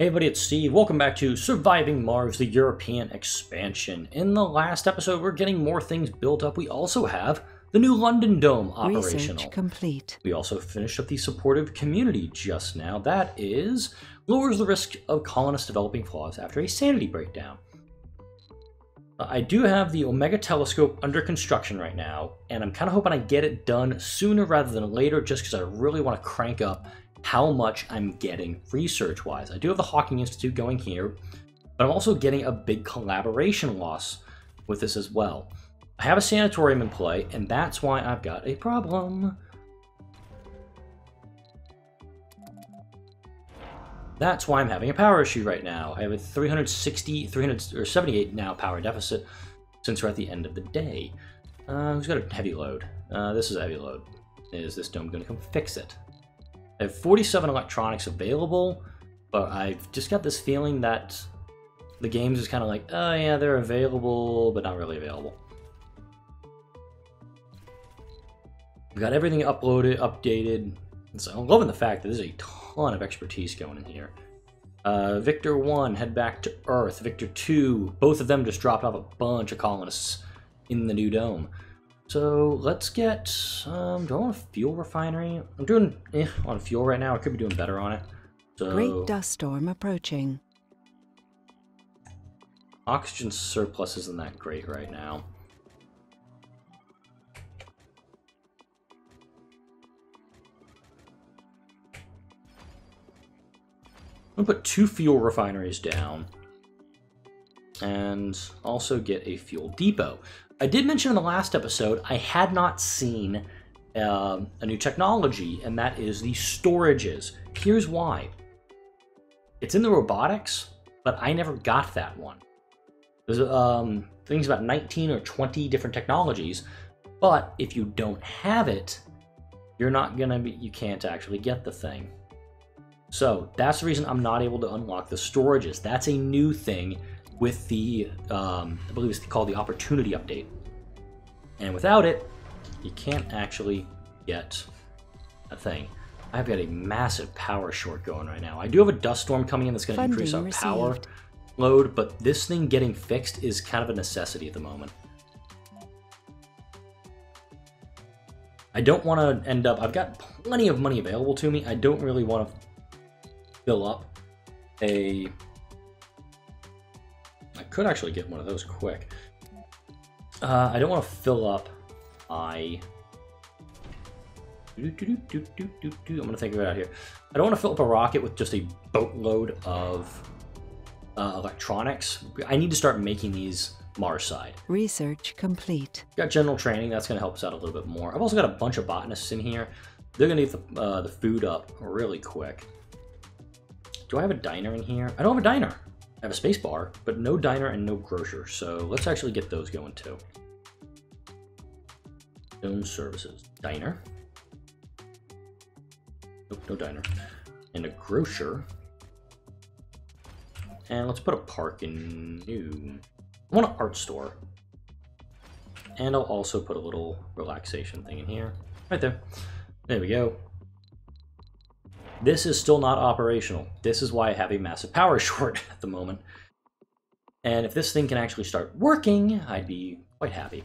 Hey everybody, it's Steve. Welcome back to Surviving Mars, the European expansion. In the last episode, we're getting more things built up. We also have the new London Dome operational. Research complete. We also finished up the supportive community just now. That is, lowers the risk of colonists developing flaws after a sanity breakdown. Uh, I do have the Omega telescope under construction right now, and I'm kind of hoping I get it done sooner rather than later just because I really want to crank up how much I'm getting research wise. I do have the Hawking Institute going here, but I'm also getting a big collaboration loss with this as well. I have a sanatorium in play, and that's why I've got a problem. That's why I'm having a power issue right now. I have a 360, 300, or 78 now power deficit since we're at the end of the day. Uh, who's got a heavy load? Uh, this is a heavy load. Is this dome going to come fix it? I have 47 electronics available, but I've just got this feeling that the games is kind of like, oh yeah, they're available, but not really available. We've got everything uploaded, updated. So I'm loving the fact that there's a ton of expertise going in here. Uh, Victor 1, head back to Earth. Victor 2, both of them just dropped off a bunch of colonists in the new dome. So let's get, um, do I want a fuel refinery? I'm doing eh, on fuel right now. I could be doing better on it. So Great dust storm approaching. oxygen surplus isn't that great right now. I'm gonna put two fuel refineries down and also get a fuel depot. I did mention in the last episode I had not seen uh, a new technology, and that is the storages. Here's why. It's in the robotics, but I never got that one. There's um, things about 19 or 20 different technologies, but if you don't have it, you're not gonna be, you can't actually get the thing. So that's the reason I'm not able to unlock the storages. That's a new thing with the, um, I believe it's called the Opportunity Update. And without it, you can't actually get a thing. I've got a massive power short going right now. I do have a dust storm coming in that's going to increase our Funding power load, but this thing getting fixed is kind of a necessity at the moment. I don't want to end up. I've got plenty of money available to me. I don't really want to fill up a. I could actually get one of those quick. Uh, I don't want to fill up I. I'm gonna think of it out here. I don't want to fill up a rocket with just a boatload of uh, electronics. I need to start making these Mars side. Research complete. Got general training, that's going to help us out a little bit more. I've also got a bunch of botanists in here. They're going to eat the, uh, the food up really quick. Do I have a diner in here? I don't have a diner. I have a space bar, but no diner and no grocer. So let's actually get those going too. Dome services. Diner. Nope, no diner. And a grocer. And let's put a park in new. I want an art store. And I'll also put a little relaxation thing in here. Right there. There we go. This is still not operational. This is why I have a massive power short at the moment. And if this thing can actually start working, I'd be quite happy.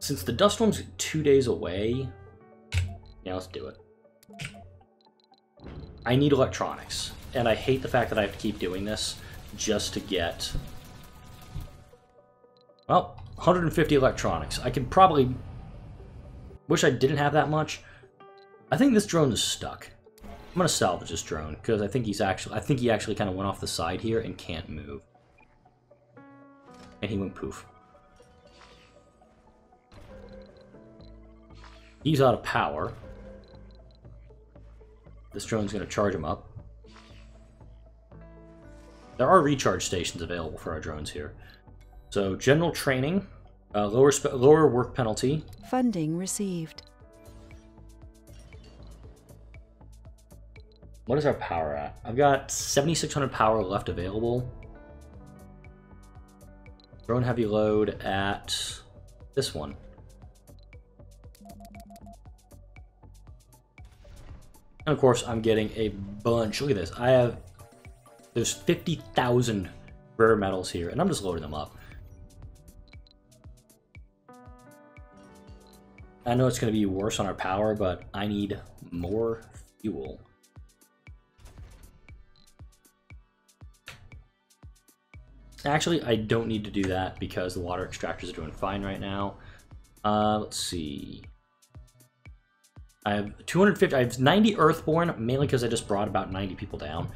Since the dust storm's two days away, yeah, let's do it. I need electronics, and I hate the fact that I have to keep doing this just to get well, 150 electronics. I could probably wish I didn't have that much. I think this drone is stuck. I'm gonna salvage this drone because I think he's actually I think he actually kind of went off the side here and can't move. And he went poof. He's out of power. This drone's gonna charge him up. There are recharge stations available for our drones here. So general training, uh, lower lower work penalty. Funding received. What is our power at? I've got 7,600 power left available. Drone heavy load at this one. And of course, I'm getting a bunch. Look at this. I have, there's 50,000 rare metals here, and I'm just loading them up. I know it's going to be worse on our power, but I need more fuel. Actually, I don't need to do that because the water extractors are doing fine right now. Uh, let's see. I have 250, I have 90 Earthborn, mainly because I just brought about 90 people down.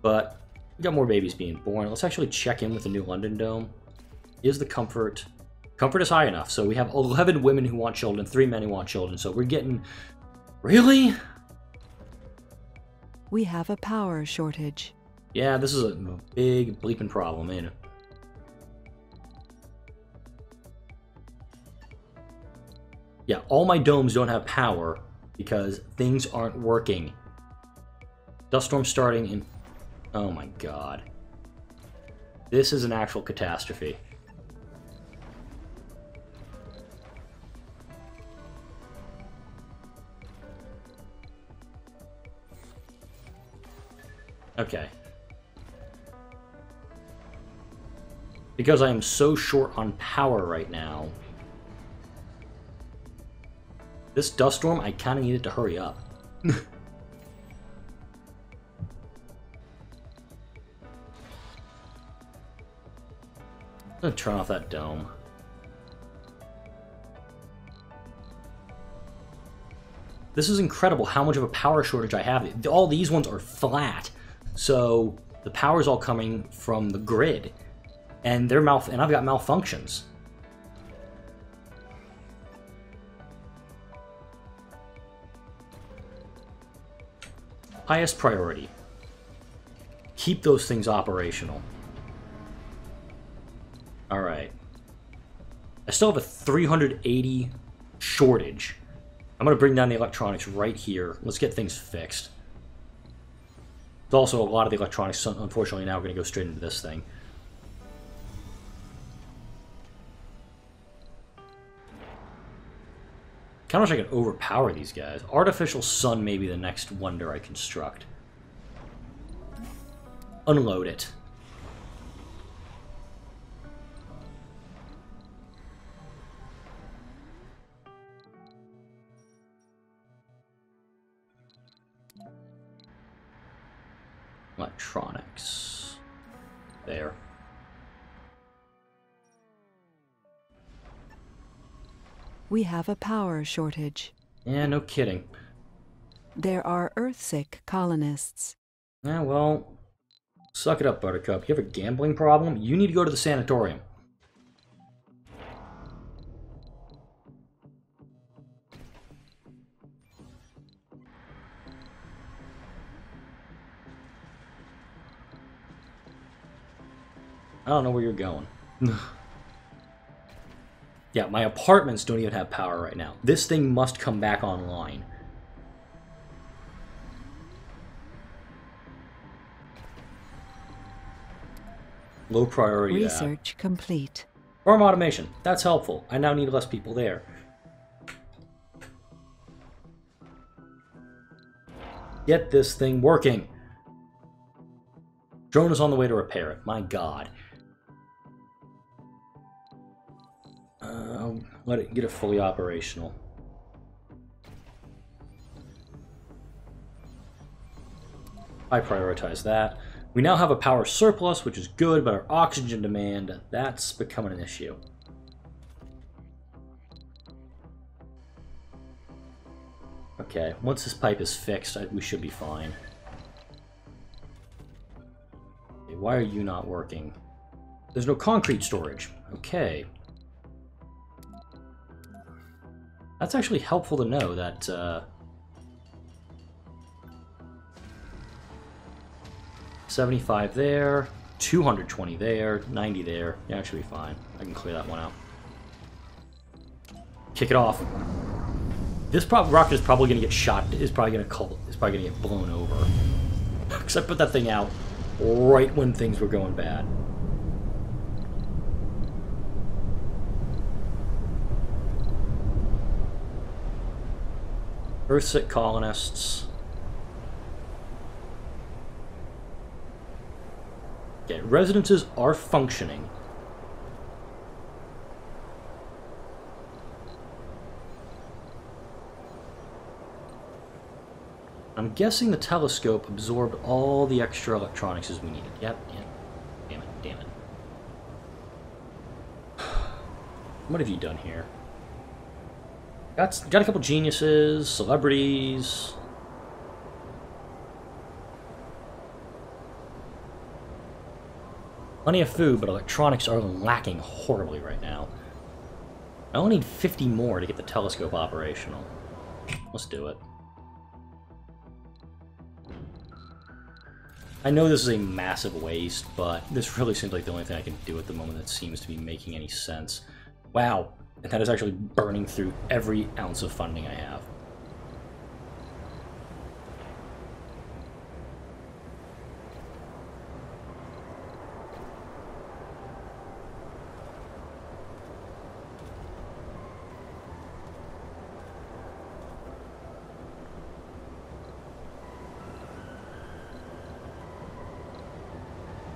But we got more babies being born. Let's actually check in with the new London Dome. Is the comfort... Comfort is high enough, so we have 11 women who want children, 3 men who want children, so we're getting... Really? We have a power shortage. Yeah, this is a big bleeping problem, ain't it? Yeah, all my domes don't have power because things aren't working. Dust storm starting in... Oh my god. This is an actual catastrophe. Okay. Because I am so short on power right now, this dust storm, I kind of needed to hurry up. I'm gonna turn off that dome. This is incredible how much of a power shortage I have. All these ones are flat. So the power is all coming from the grid. And they're mal and I've got malfunctions. Highest priority. Keep those things operational. Alright. I still have a 380 shortage. I'm going to bring down the electronics right here. Let's get things fixed. There's also a lot of the electronics, unfortunately, now are going to go straight into this thing. I could overpower these guys. Artificial sun may be the next wonder I construct. Unload it. Electronics. There. We have a power shortage. Yeah, no kidding. There are Earthsick colonists. Yeah, well, suck it up, Buttercup. You have a gambling problem? You need to go to the sanatorium. I don't know where you're going. yeah, my apartments don't even have power right now. This thing must come back online. Low priority. Research complete. Farm automation. That's helpful. I now need less people there. Get this thing working. Drone is on the way to repair it. My god. Let it get it fully operational. I prioritize that. We now have a power surplus, which is good, but our oxygen demand, that's becoming an issue. Okay, once this pipe is fixed, I, we should be fine. Okay, why are you not working? There's no concrete storage. Okay. That's actually helpful to know that uh, 75 there, 220 there, 90 there. Yeah, that should be fine. I can clear that one out. Kick it off. This rocket is probably going to get shot. Is probably going to Is probably going to get blown over. Because I put that thing out right when things were going bad. Earthsick colonists. Okay, residences are functioning. I'm guessing the telescope absorbed all the extra electronics as we needed. Yep, yep. Damn it, damn it. What have you done here? Got, got a couple geniuses, celebrities. Plenty of food, but electronics are lacking horribly right now. I only need 50 more to get the telescope operational. Let's do it. I know this is a massive waste, but this really seems like the only thing I can do at the moment that seems to be making any sense. Wow, and that is actually burning through every ounce of funding I have.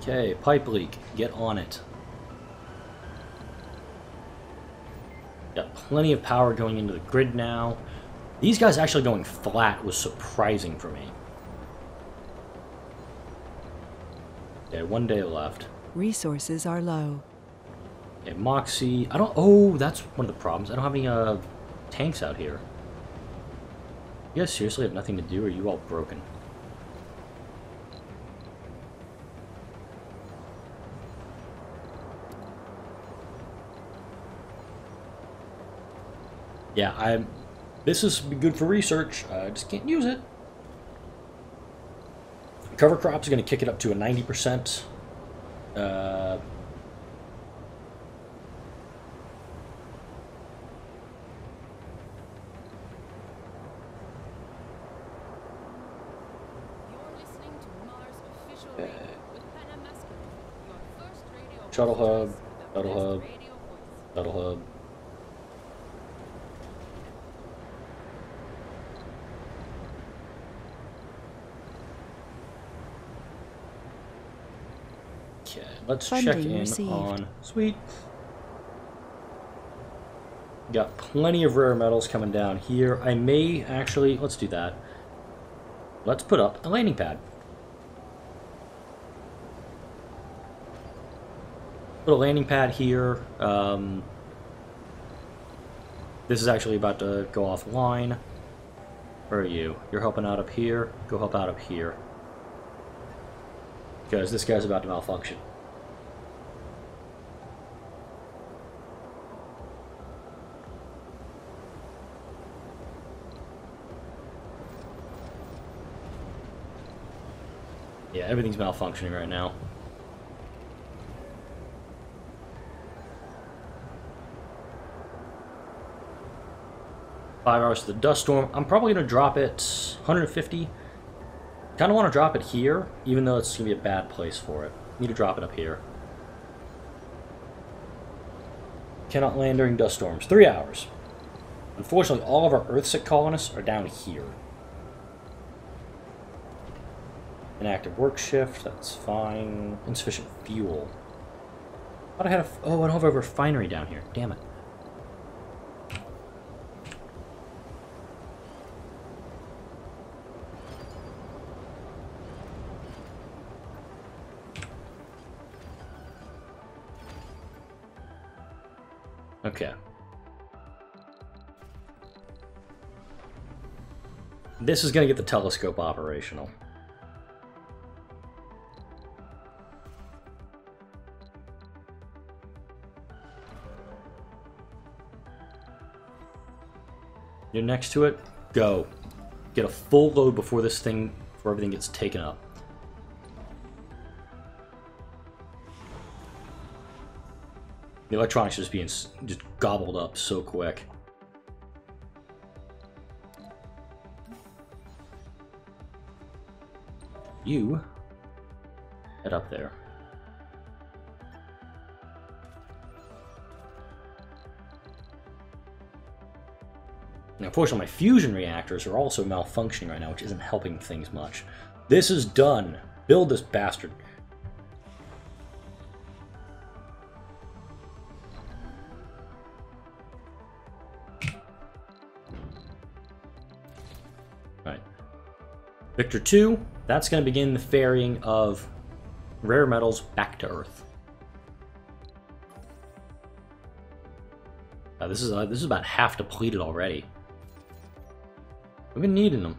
Okay, pipe leak. Get on it. Got plenty of power going into the grid now. These guys actually going flat was surprising for me. Okay, one day left. Resources are low. Okay, Moxie. I don't... Oh, that's one of the problems. I don't have any uh, tanks out here. You guys seriously have nothing to do, or are you all broken? Yeah, I. This is good for research. I just can't use it. Cover crops are going to kick it up to a 90%. Uh, You're listening to Mars Official Radio with Panam Masculine, your first radio Shuttle hub, shuttle hub. Shuttle hub. Okay, let's check in received. on. Sweet. Got plenty of rare metals coming down here. I may actually. Let's do that. Let's put up a landing pad. Put a landing pad here. Um, this is actually about to go offline. Where are you? You're helping out up here. Go help out up here. Because this guy's about to malfunction. Everything's malfunctioning right now. Five hours to the dust storm. I'm probably going to drop it 150. Kind of want to drop it here, even though it's going to be a bad place for it. Need to drop it up here. Cannot land during dust storms. Three hours. Unfortunately, all of our Earthsick colonists are down here. Inactive work shift, that's fine. Insufficient fuel. I Thought I had a. Oh, I don't have a refinery down here. Damn it. Okay. This is going to get the telescope operational. You're next to it, go. Get a full load before this thing, before everything gets taken up. The electronics are just being just gobbled up so quick. You head up there. Unfortunately, my fusion reactors are also malfunctioning right now, which isn't helping things much. This is done. Build this bastard. Victor 2, that's going to begin the ferrying of rare metals back to Earth. This is uh, this is about half depleted already. We've been needing them.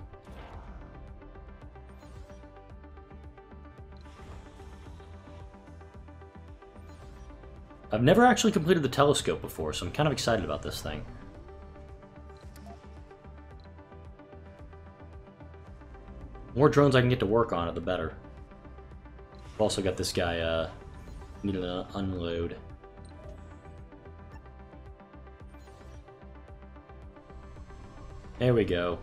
I've never actually completed the telescope before, so I'm kind of excited about this thing. more drones I can get to work on it, the better. I've also got this guy, uh, needing to unload. There we go.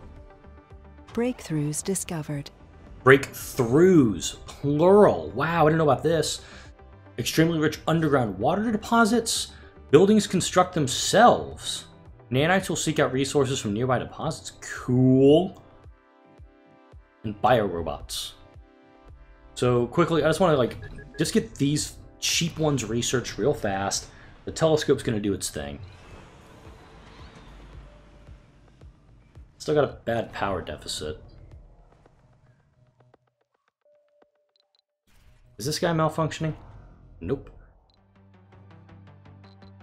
Breakthroughs discovered. Breakthroughs, plural. Wow, I didn't know about this. Extremely rich underground water deposits. Buildings construct themselves. Nanites will seek out resources from nearby deposits. Cool. And biorobots. So quickly, I just want to like just get these cheap ones researched real fast. The telescope's going to do its thing. Still got a bad power deficit. Is this guy malfunctioning? Nope.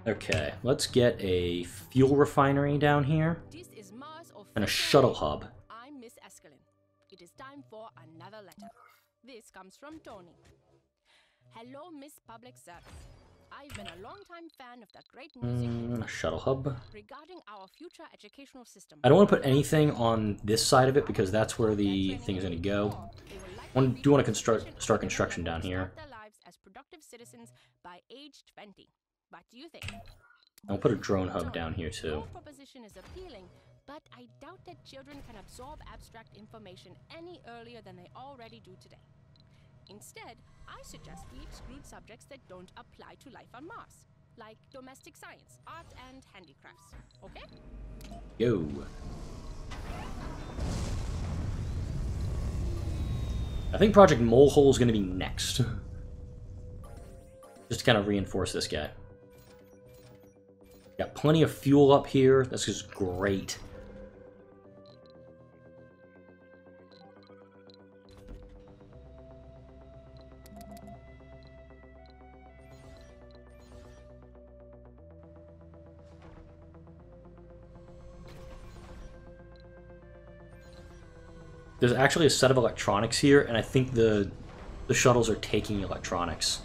Okay, let's get a fuel refinery down here This is Mars and a shuttle hub. I'm Miss Escalin. It is time for another letter. This comes from Tony. Hello, Miss Public Service. I've been a long-time fan of that great music Mm, shuttle hub. regarding our future educational system. I don't want to put anything on this side of it because that's where the thing is going to go. One- do wanna construct- start construction down here. Their lives as productive citizens by age 20. What do you think? I'll put a drone hub down here too. Your proposition is appealing, but I doubt that children can absorb abstract information any earlier than they already do today. Instead, I suggest we exclude subjects that don't apply to life on Mars, like domestic science, art, and handicrafts. Okay? Yo. I think Project Molehole is going to be next. Just to kind of reinforce this guy. Got plenty of fuel up here. This is great. There's actually a set of electronics here, and I think the the shuttles are taking electronics.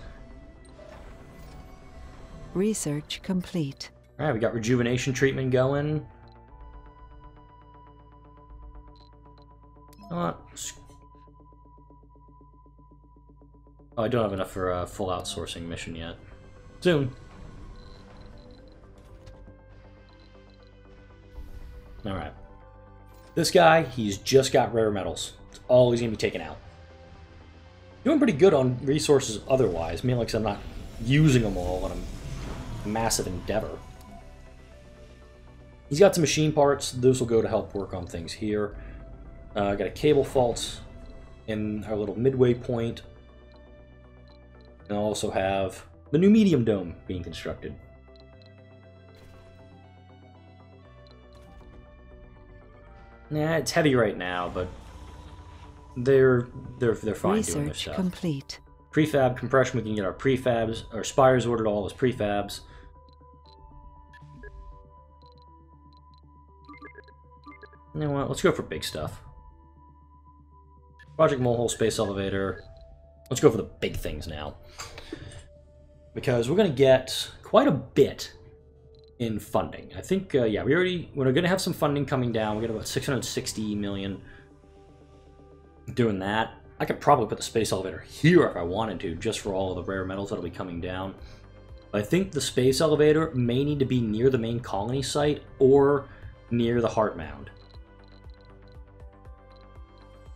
Research complete. All right, we got rejuvenation treatment going. Uh, oh, I don't have enough for a full outsourcing mission yet. Soon. All right. This guy, he's just got rare metals. It's all he's gonna be taking out. Doing pretty good on resources otherwise, mainly because I'm not using them all on a massive endeavor. He's got some machine parts. Those will go to help work on things here. Uh, got a cable fault in our little midway point. And I'll also have the new medium dome being constructed. Nah, it's heavy right now, but they're they're they're fine doing their Research stuff. complete. Prefab compression, we can get our prefabs, our spires ordered all as prefabs. You know what? Let's go for big stuff. Project Molehole Space Elevator. Let's go for the big things now. Because we're going to get quite a bit in funding. I think, uh, yeah, we already, we're going to have some funding coming down. We got about 660 million doing that. I could probably put the space elevator here if I wanted to, just for all of the rare metals that'll be coming down. I think the space elevator may need to be near the main colony site or near the heart mound.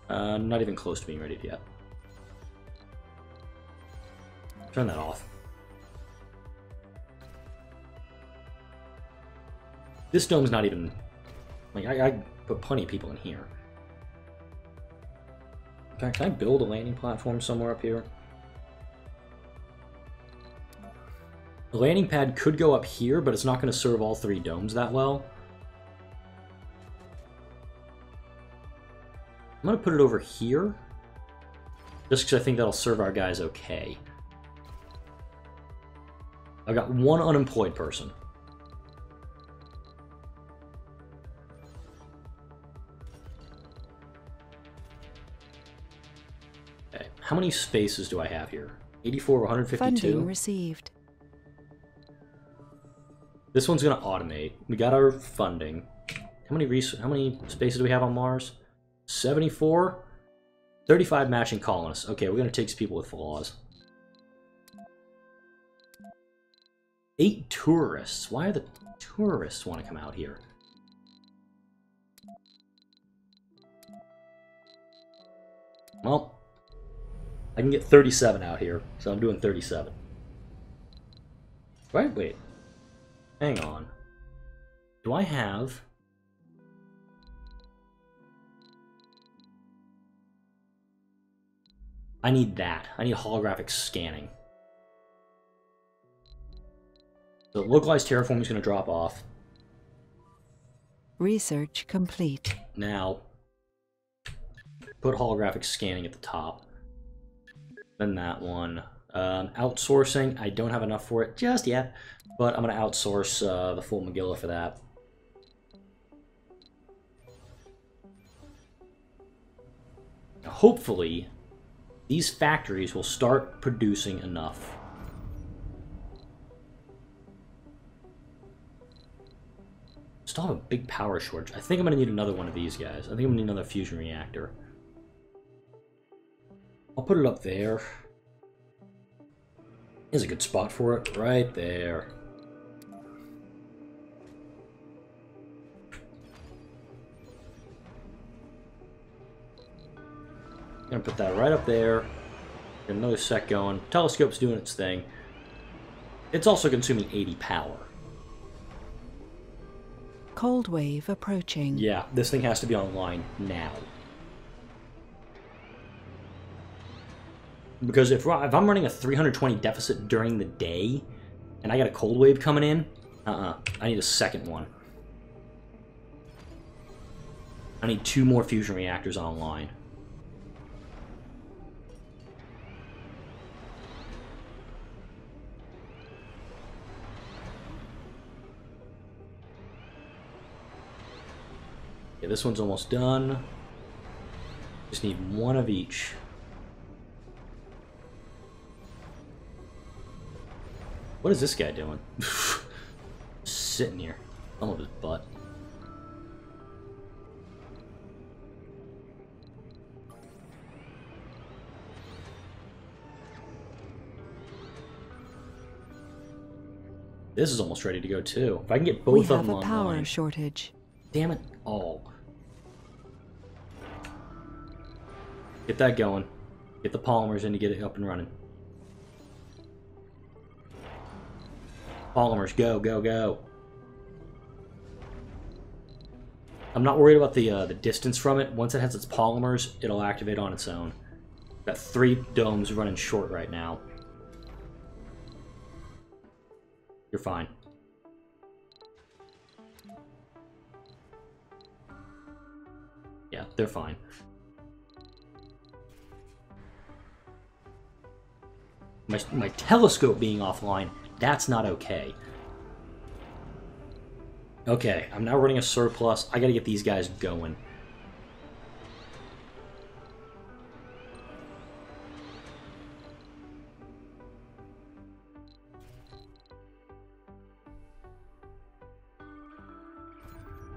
Uh, not even close to being ready yet. Turn that off. This dome's not even... Like, I, I put plenty of people in here. In fact, can I build a landing platform somewhere up here? The landing pad could go up here, but it's not going to serve all three domes that well. I'm gonna put it over here. Just because I think that'll serve our guys okay. I've got one unemployed person. How many spaces do I have here? 84, 152? Funding received. This one's gonna automate. We got our funding. How many res how many spaces do we have on Mars? 74? 35 matching colonists. Okay, we're gonna take some people with flaws. Eight tourists. Why are the tourists want to come out here? Well, I can get 37 out here, so I'm doing 37. Right? Wait. Hang on. Do I have... I need that. I need holographic scanning. The localized terraforming is going to drop off. Research complete. Now, put holographic scanning at the top. That one. Um, outsourcing, I don't have enough for it just yet, but I'm going to outsource uh, the full Magilla for that. Hopefully, these factories will start producing enough. Still have a big power shortage. I think I'm going to need another one of these guys. I think I'm going to need another fusion reactor. I'll put it up there. Is a good spot for it. Right there. Gonna put that right up there. Get another sec going. Telescope's doing its thing. It's also consuming 80 power. Cold wave approaching. Yeah, this thing has to be online now. Because if, if I'm running a 320 deficit during the day, and I got a cold wave coming in, uh-uh, I need a second one. I need two more fusion reactors online. Okay, this one's almost done. Just need one of each. What is this guy doing? Sitting here. Thumb of his butt. This is almost ready to go too. If I can get both we of have them a power online. shortage. Damn it all. Get that going. Get the polymers in to get it up and running. Polymers, go, go, go. I'm not worried about the uh, the distance from it. Once it has its polymers, it'll activate on its own. Got three domes running short right now. You're fine. Yeah, they're fine. My, my telescope being offline, that's not okay. Okay, I'm now running a surplus. I gotta get these guys going.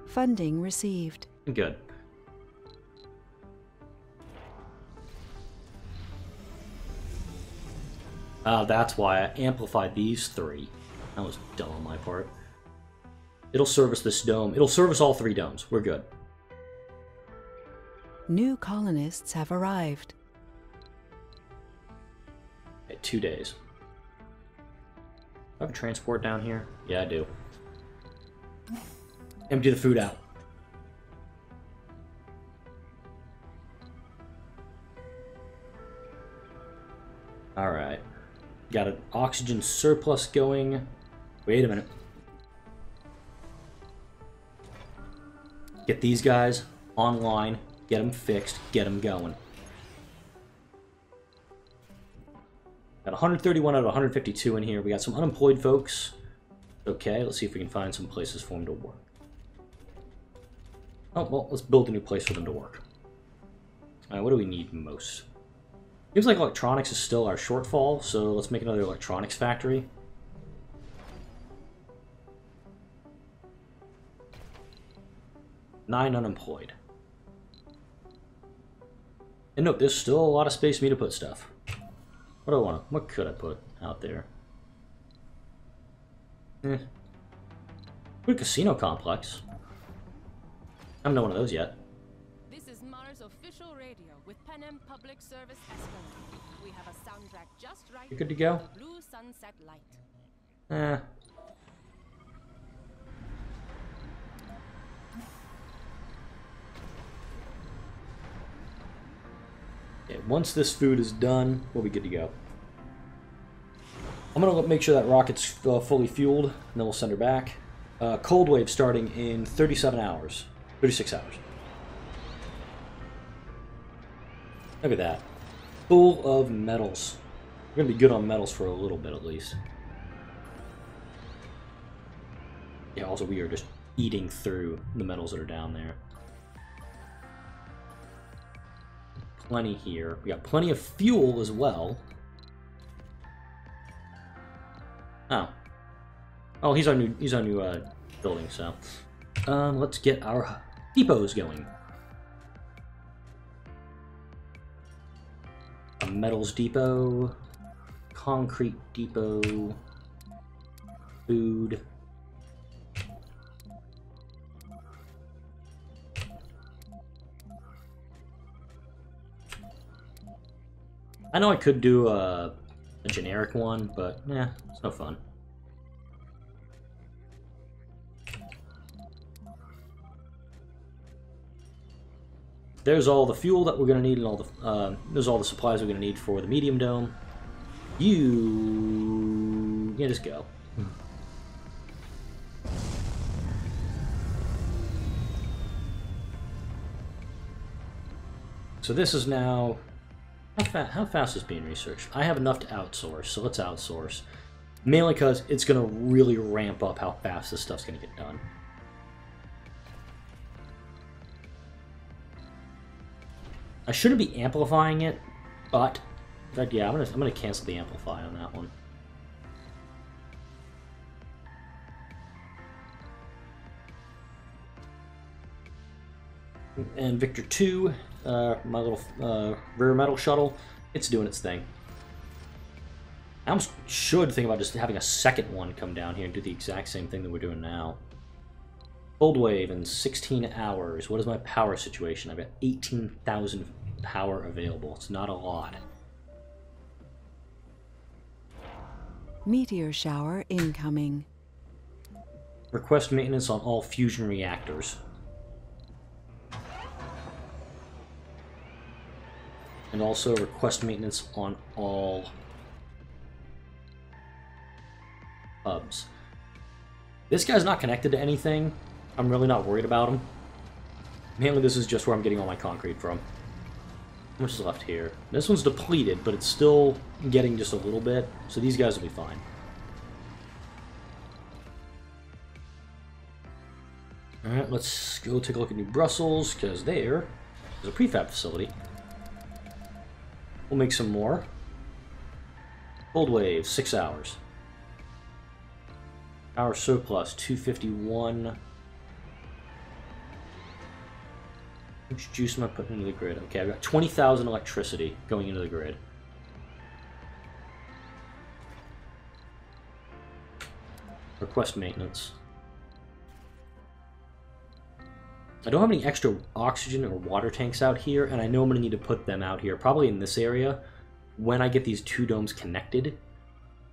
Funding received. Good. Uh, that's why I amplified these three. That was dumb on my part. It'll service this dome. It'll service all three domes. We're good. New colonists have arrived. Okay, two days. Do I have a transport down here? Yeah, I do. Empty the food out. Alright. Got an oxygen surplus going. Wait a minute. Get these guys online Get them fixed. Get them going. Got 131 out of 152 in here. We got some unemployed folks. Okay, let's see if we can find some places for them to work. Oh, well, let's build a new place for them to work. What do we need most? Seems like electronics is still our shortfall, so let's make another electronics factory. Nine unemployed. And note, there's still a lot of space for me to put stuff. What do I want? What could I put out there? Eh. Put a casino complex. I haven't done one of those yet. Radio with Panem Public Service Esperanto. We have a soundtrack just right. You good to go? Blue sunset light. Eh. Okay, once this food is done, we'll be good to go. I'm gonna make sure that rocket's uh, fully fueled, and then we'll send her back. Uh, cold wave starting in 37 hours, 36 hours. Look at that, full of metals. We're gonna be good on metals for a little bit at least. Yeah, also we are just eating through the metals that are down there. Plenty here. We got plenty of fuel as well. Oh. Oh, he's our new he's our new uh, building, so. Um, let's get our depots going. Metals depot, concrete depot, food. I know I could do a, a generic one, but yeah, it's no fun. There's all the fuel that we're going to need and all the uh, there's all the supplies we're going to need for the medium dome. You yeah, just go. So this is now how, fa how fast is being researched? I have enough to outsource, so let's outsource. Mainly because it's going to really ramp up how fast this stuff's going to get done. I shouldn't be amplifying it, but in fact, yeah, I'm gonna I'm gonna cancel the amplify on that one. And Victor 2, uh, my little uh, rare metal shuttle, it's doing its thing. I almost should think about just having a second one come down here and do the exact same thing that we're doing now. Cold wave in 16 hours. What is my power situation? I've got 18,000 power available. It's not a lot. Meteor shower incoming. Request maintenance on all fusion reactors. And also request maintenance on all hubs. This guy's not connected to anything. I'm really not worried about them. Mainly this is just where I'm getting all my concrete from. How much is left here? This one's depleted, but it's still getting just a little bit, so these guys will be fine. Alright, let's go take a look at New Brussels, because there is a prefab facility. We'll make some more. Cold wave, six hours. Power surplus, 251. Much juice am I putting into the grid? Okay, I've got 20,000 electricity going into the grid. Request maintenance. I don't have any extra oxygen or water tanks out here, and I know I'm going to need to put them out here, probably in this area. When I get these two domes connected,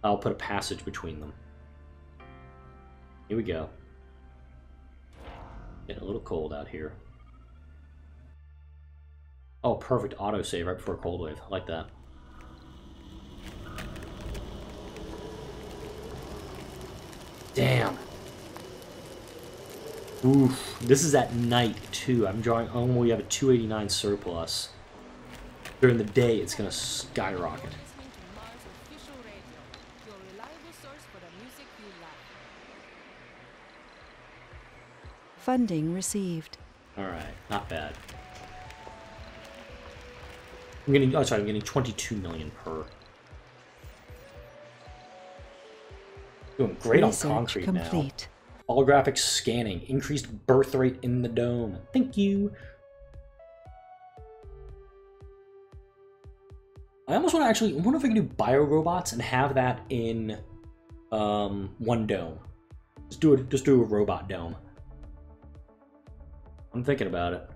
I'll put a passage between them. Here we go. Getting a little cold out here. Oh, perfect autosave right before cold wave. I like that. Damn. Oof. This is at night, too. I'm drawing... Oh, we have a 289 surplus. During the day, it's going to skyrocket. Listening to Mars official radio, your reliable source for the music you love. Funding received. Alright, not bad. I'm getting... Oh, sorry, I'm getting 22 million per. Doing great Research on concrete now. complete. Holographic scanning. Increased birth rate in the dome. Thank you. I almost want to actually... I wonder if I can do bio-robots and have that in um, one dome. Just do, it. just do a robot dome. I'm thinking about it.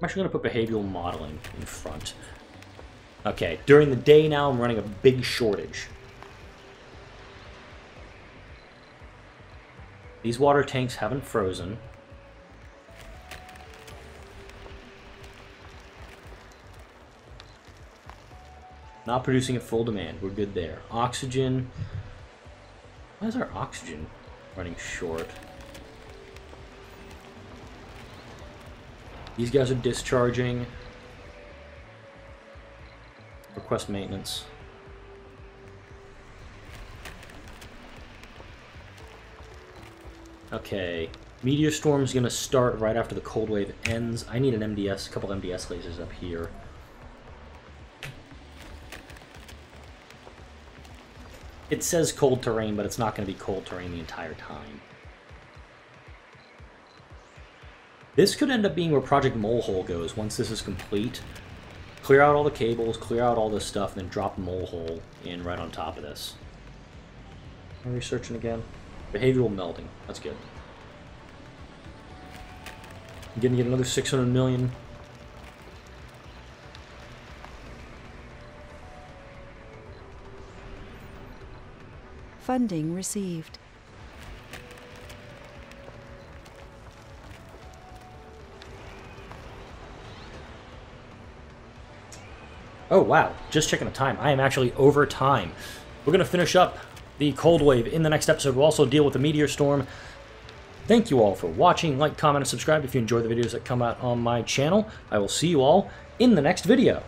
I'm actually going to put behavioral melding in front. Okay, during the day now, I'm running a big shortage. These water tanks haven't frozen. Not producing at full demand. We're good there. Oxygen. Why is our oxygen running short? These guys are discharging. Request maintenance. Okay. Meteor Storm's gonna start right after the cold wave ends. I need an MDS, a couple MDS lasers up here. It says cold terrain, but it's not to be cold terrain the entire time. This could end up being where Project Mohole goes once this is complete. Clear out all the cables, clear out all this stuff, and then drop Mohole in right on top of this. I'm researching again? Behavioral melding. That's good. I'm gonna get another 600 million. Funding received. Oh, wow. Just checking the time. I am actually over time. We're going to finish up the cold wave in the next episode. We'll also deal with the meteor storm. Thank you all for watching. Like, comment, and subscribe if you enjoy the videos that come out on my channel. I will see you all in the next video.